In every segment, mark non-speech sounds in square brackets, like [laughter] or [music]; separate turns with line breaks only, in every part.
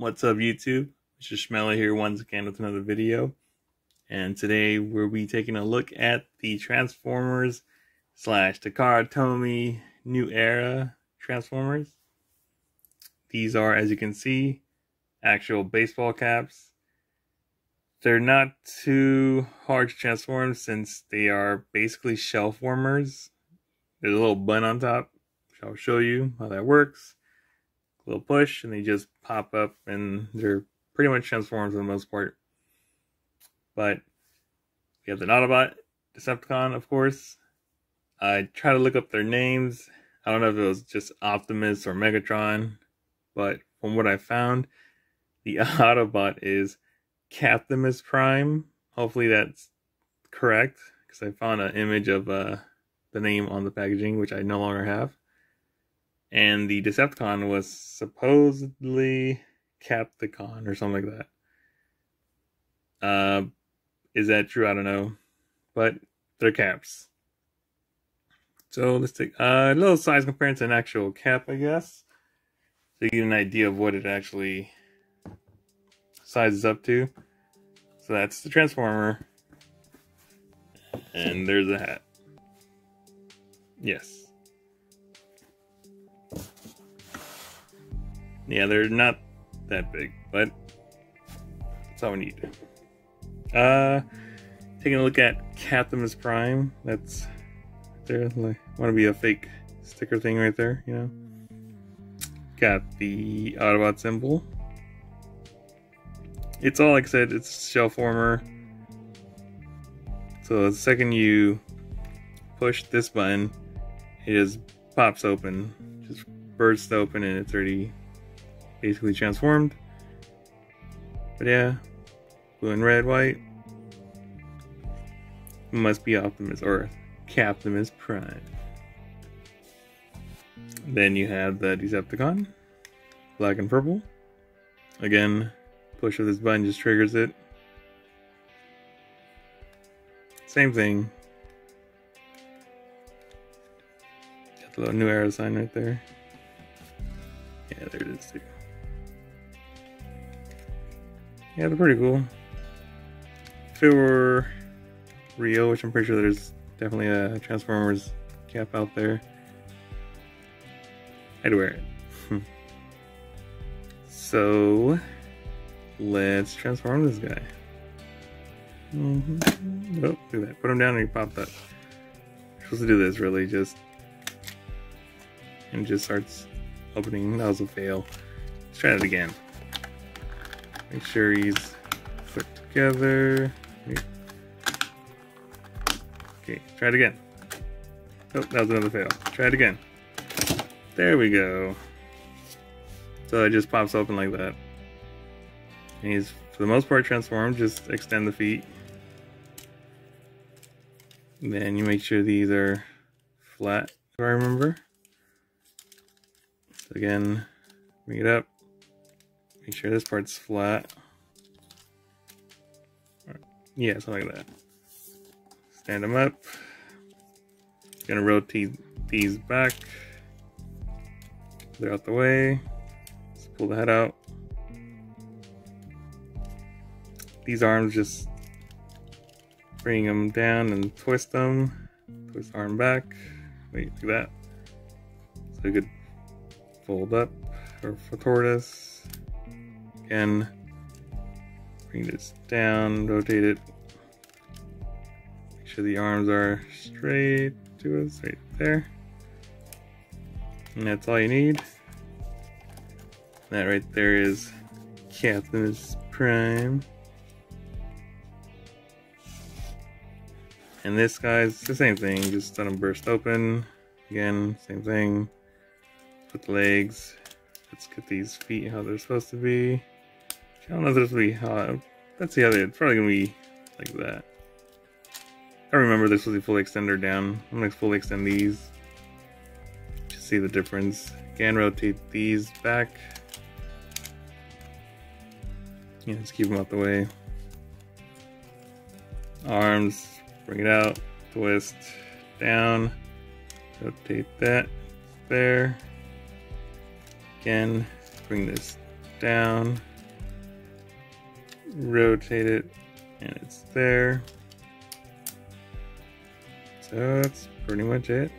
What's up YouTube? Mr. Shmelly here once again with another video. And today we'll be taking a look at the Transformers slash Takara Tomy New Era Transformers. These are, as you can see, actual baseball caps. They're not too hard to transform since they are basically shell formers. There's a little bun on top, which I'll show you how that works little push and they just pop up and they're pretty much transformed for the most part. But we have the Autobot Decepticon, of course. I try to look up their names. I don't know if it was just Optimus or Megatron, but from what I found, the [laughs] Autobot is Captimus Prime. Hopefully that's correct because I found an image of uh, the name on the packaging, which I no longer have and the Decepticon was supposedly Capticon or something like that. Uh, is that true? I don't know, but they're caps. So let's take a little size comparison to an actual cap, I guess, so you get an idea of what it actually sizes up to. So that's the Transformer, and there's the hat. Yes. Yeah, they're not that big, but that's all we need. Uh, taking a look at Captimus Prime. That's there. Want to be a fake sticker thing right there, you know. Got the Autobot symbol. It's all like I said. It's shell former. So the second you push this button, it just pops open, just bursts open, and it's already basically transformed. But yeah, blue and red, white. Must be Optimus or Captimus Prime. Then you have the Decepticon, black and purple. Again, push of this button just triggers it. Same thing. Got the little New Era sign right there. Yeah, there it is too. Yeah, they're pretty cool. If it were Rio, which I'm pretty sure there's definitely a Transformers cap out there, I'd wear it. so, let's transform this guy. Mm -hmm. Oh, do that. Put him down and he popped up. You're supposed to do this, really, just... And just starts opening. That was a fail. Let's try it again. Make sure he's put together. Okay, try it again. Oh, that was another fail. Try it again. There we go. So it just pops open like that. And he's, for the most part, transformed. Just extend the feet. And then you make sure these are flat, if I remember. So again, bring it up. Make sure this part's flat. Yeah, something like that. Stand them up. Gonna rotate these back. They're out the way. Let's pull the head out. These arms just bring them down and twist them. Twist arm back. Wait, like that. So you could fold up or for tortoise. Again, bring this down, rotate it. Make sure the arms are straight to us, right there. And that's all you need. That right there is Captimus Prime. And this guy's the same thing, just let them burst open. Again, same thing. Put the legs. Let's get these feet how they're supposed to be. I don't know if this will be hot. Let's see how they, it's probably gonna be like that. I remember this was a full extender down. I'm gonna fully extend these. To see the difference. Again, rotate these back. Yeah, just keep them out the way. Arms, bring it out, twist, down, rotate that there. Again, bring this down, rotate it, and it's there. So that's pretty much it.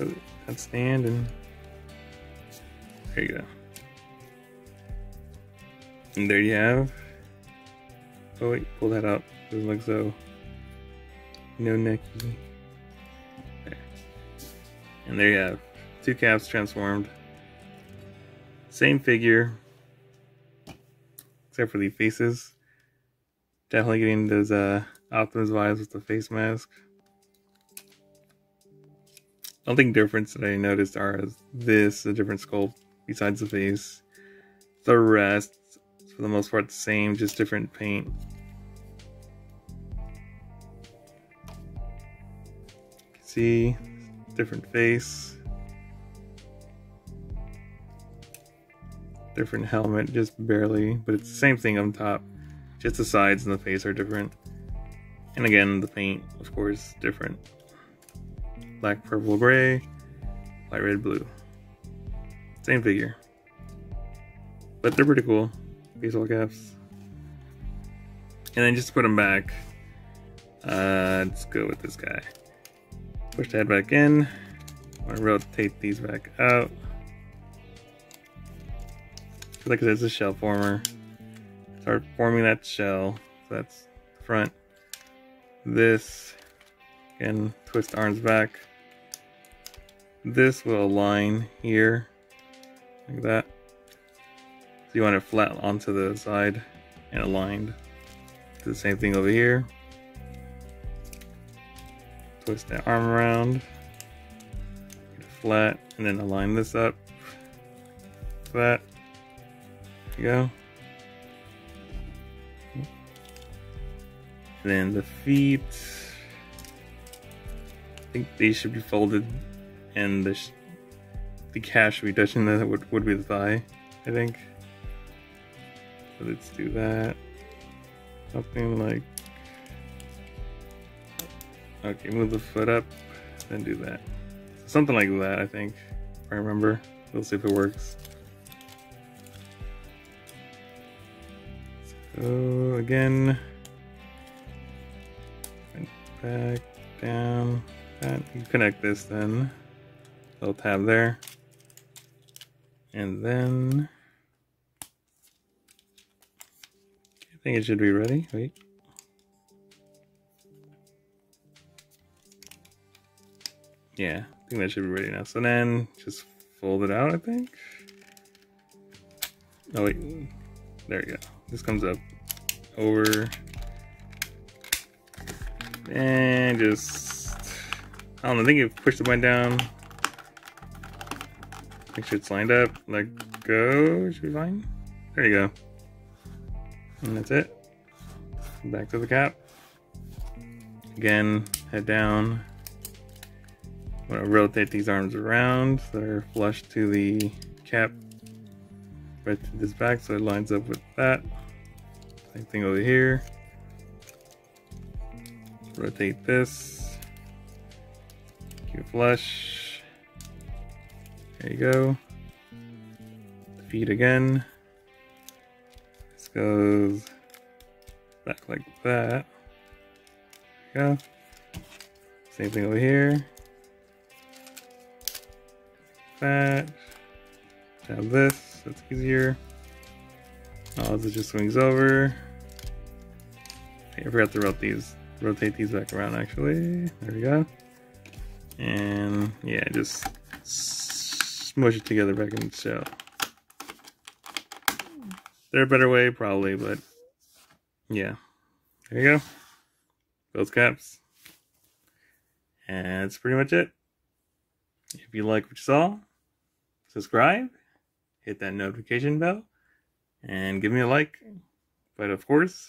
Oh, and there you go. And there you have. Oh wait, pull that out. Doesn't look so. No necky. There. And there you have two caps transformed. Same figure, except for the faces. Definitely getting those uh, Optimus vibes with the face mask. Only difference that I noticed are this, a different sculpt besides the face. The rest, for the most part, the same, just different paint. See, different face. Different helmet, just barely, but it's the same thing on top. Just the sides and the face are different. And again, the paint, of course, different. Black, purple, gray, light red, blue. Same figure. But they're pretty cool. Baseball caps. And then just to put them back, uh, let's go with this guy. Push that back in. Gonna rotate these back out. Like I said, it's a shell former. Start forming that shell. So that's front. This, and twist arms back. This will align here, like that. So you want it flat onto the side and aligned. Do the same thing over here. Twist that arm around, flat, and then align this up. Flat. There you go. then the feet, I think these should be folded, and the the calf should be touching that would would be the thigh, I think. So let's do that. Something like okay, move the foot up, then do that. Something like that, I think. I remember. We'll see if it works. So again back, down, that. You connect this then. Little tab there. And then I think it should be ready. Wait. Yeah, I think that should be ready now. So then just fold it out, I think. Oh wait, there you go. This comes up over and just, I don't know, I think you push the button down. Make sure it's lined up. Let go, should be fine. There you go. And that's it. Back to the cap. Again, head down. I'm gonna rotate these arms around so they're flush to the cap right to this back so it lines up with that. Same thing over here rotate this, flush. There you go. Feed again. This goes back like that. Go. Same thing over here. That. Have this, that's easier. Oh, this just swings over. I forgot to rotate these rotate these back around actually. There we go. And yeah, just smush it together back in the shell. There a better way? Probably, but yeah. There you go. Those caps. And that's pretty much it. If you like what you saw, subscribe, hit that notification bell, and give me a like. But of course,